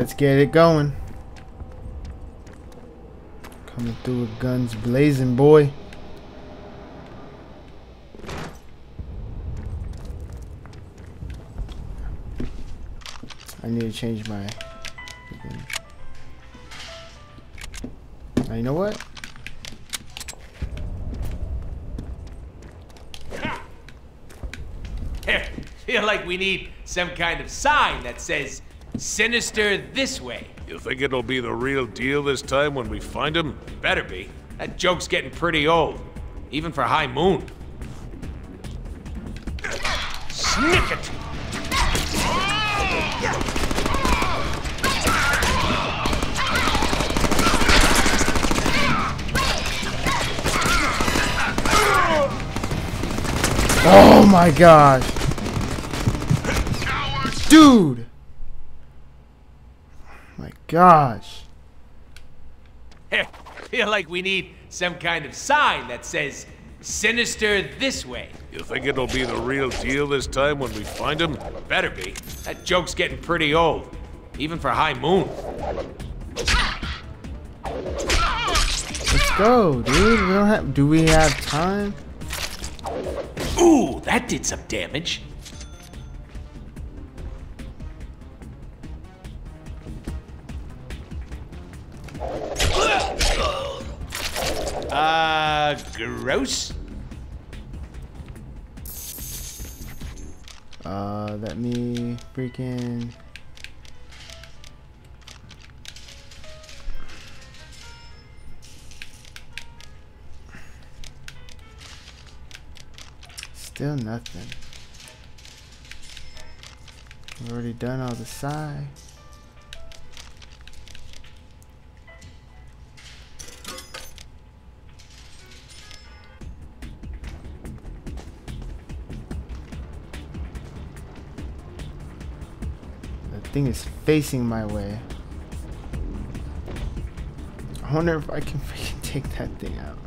Let's get it going. Coming through with guns blazing, boy. I need to change my. Now, you know what? Feel like we need some kind of sign that says sinister this way. You think it'll be the real deal this time when we find him? Better be. That joke's getting pretty old. Even for High Moon. Snick it! Oh my gosh. Dude. My gosh. Feel like we need some kind of sign that says sinister this way. You think it'll be the real deal this time when we find him? Better be. That joke's getting pretty old. Even for High Moon. Let's go, dude. We don't have. Do we have time? Ooh, that did some damage. Uh, gross. Uh, let me freaking. Still nothing. We've already done all the side. Thing is facing my way. I wonder if I can freaking take that thing out.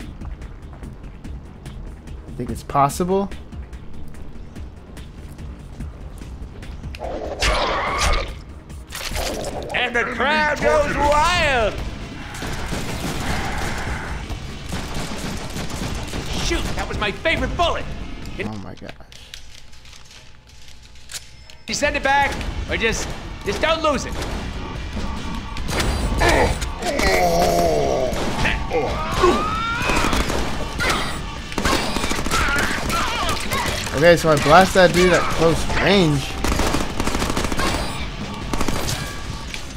I think it's possible? And the crowd goes wild. Shoot, that was my favorite bullet. Oh my gosh. You send it back, or just, just don't lose it. Okay, so I blast that dude at close range.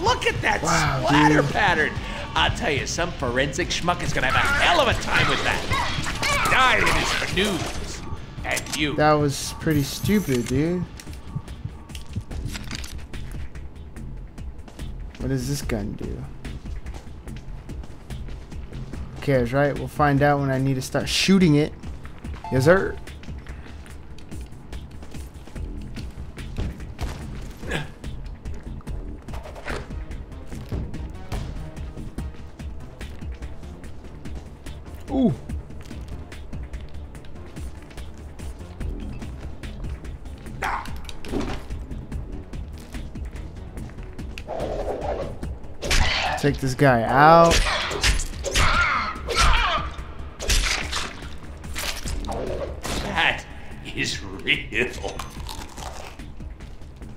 Look at that Wow, splatter dude. pattern. I'll tell you, some forensic schmuck is gonna have a hell of a time with that. Died in his news. And you. That was pretty stupid, dude. What does this gun do? Who cares, right? We'll find out when I need to start shooting it. Yes, sir. Take this guy out. That is real.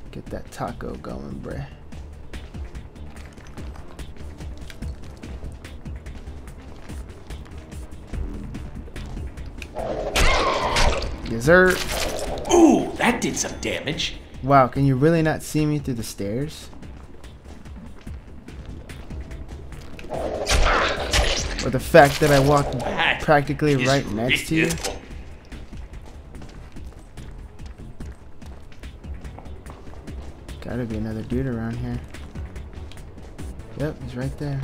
Get that taco going, bruh. Yes, sir. Ooh, that did some damage. Wow, can you really not see me through the stairs? Or the fact that I walk That practically right next to you? Gotta be another dude around here. Yep, he's right there.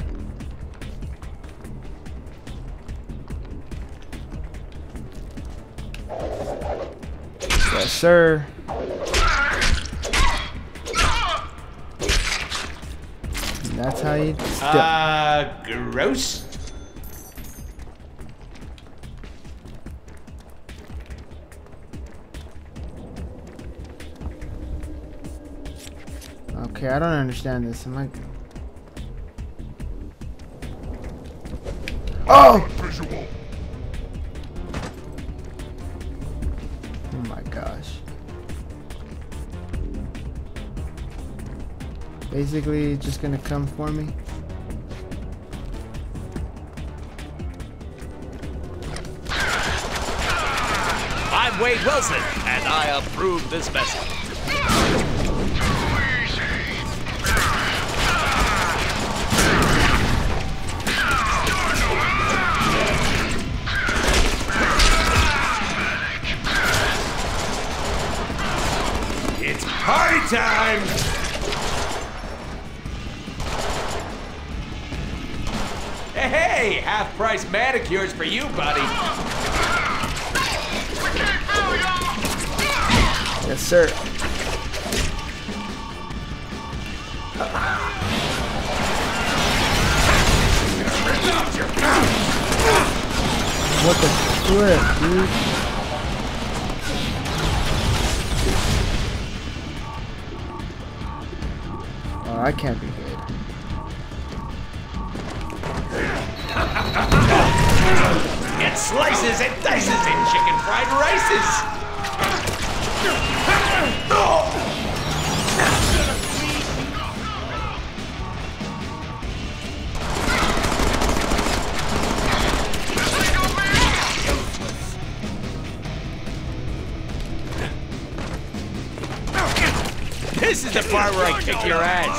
Yes, sir. And that's how you. Uh, gross. Okay, I don't understand this. Am I? Oh! Oh my gosh. Basically, it's just gonna come for me. I'm Wade Wilson, and I approve this message. Party time! Hey, hey, half-price manicures for you, buddy. Yes, sir. What the flip, dude? Oh, I can't be good. It slices and dices in chicken fried rices. This is the part where I kick your ass.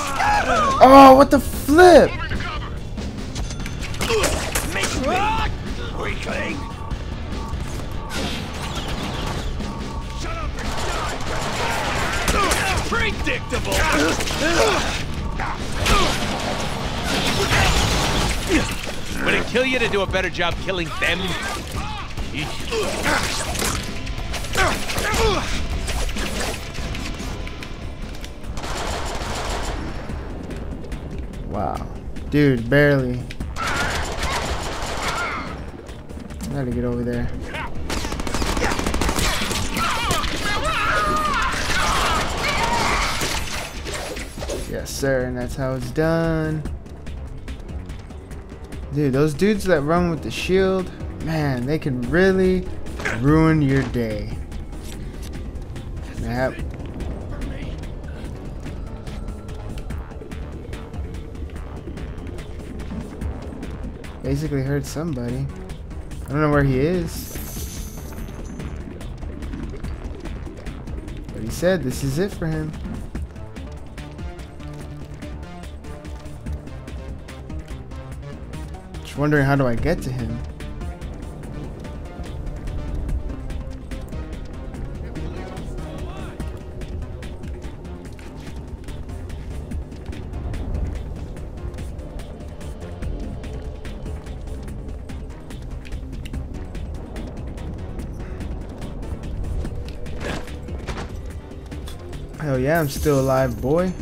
Oh, what the flip? Make me. Weakling. Predictable. Would it kill you to do a better job killing them? Wow. Dude, barely. Gotta get over there. Yes, sir, and that's how it's done. Dude, those dudes that run with the shield, man, they can really ruin your day. Yep. Basically hurt somebody. I don't know where he is. But he said this is it for him. Just wondering how do I get to him? Hell yeah, I'm still alive, boy.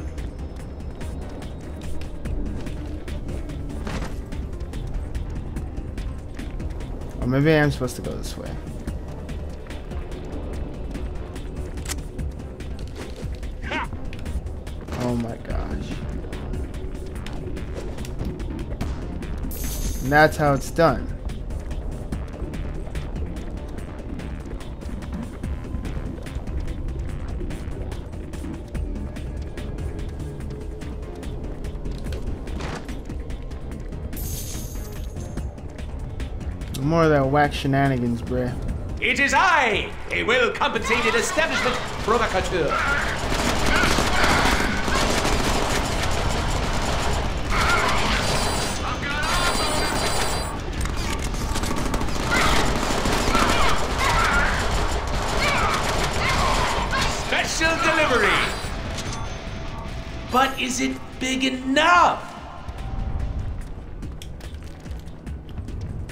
Or maybe I am supposed to go this way. Oh my gosh. And that's how it's done. More of that whack shenanigans, bruh. It is I, a well-compensated establishment provocateur. Special delivery. But is it big enough?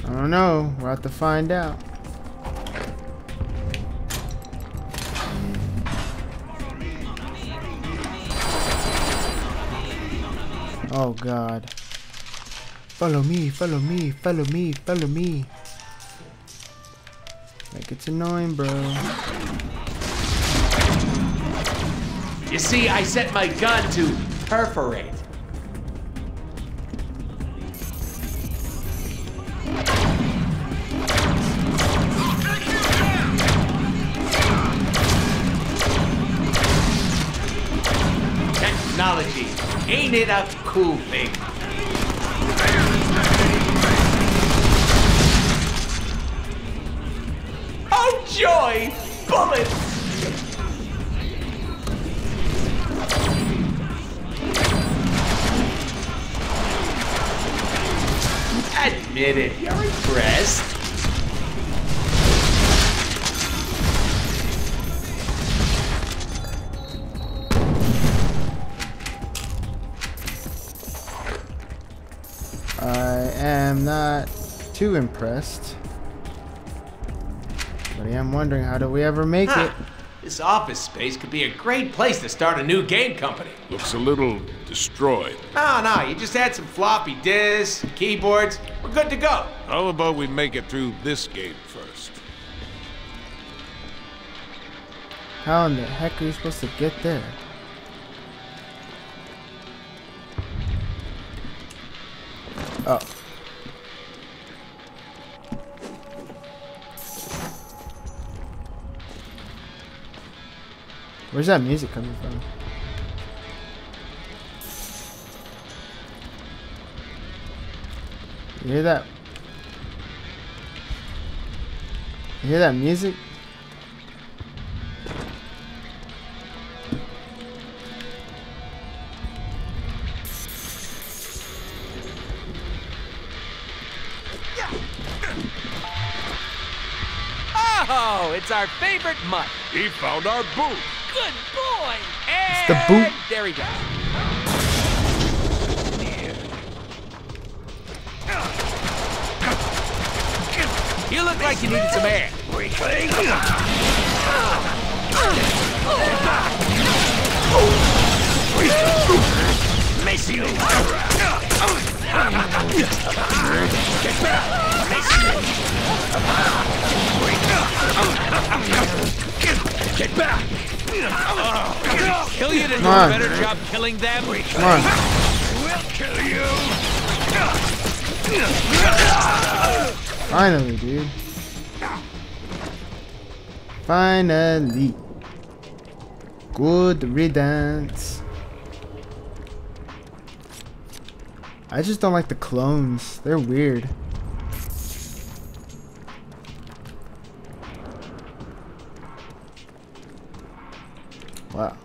I don't know. We'll have to find out. Oh god. Follow me, follow me, follow me, follow me. Like it's annoying, bro. You see, I set my gun to perforate. Ain't it a cool thing? Oh joy! Bullets! Admit it, you're impressed. Too impressed. But I am wondering how do we ever make Huh. it? This office space could be a great place to start a new game company. Looks a little destroyed. No, no, you just add some floppy disks, keyboards, we're good to go. How about we make it through this gate first? How in the heck are you supposed to get there? Oh. Where's that music coming from? You hear that? You hear that music? Oh, it's our favorite mutt. He found our booth. Good boy. It's the boot. There he goes. You look like you needed some air. Miss you. Get back! Kill you to do Come on. a better job killing them? Come on. We'll kill you! Finally, dude. Finally. Good riddance. I just don't like the clones. They're weird. Wow.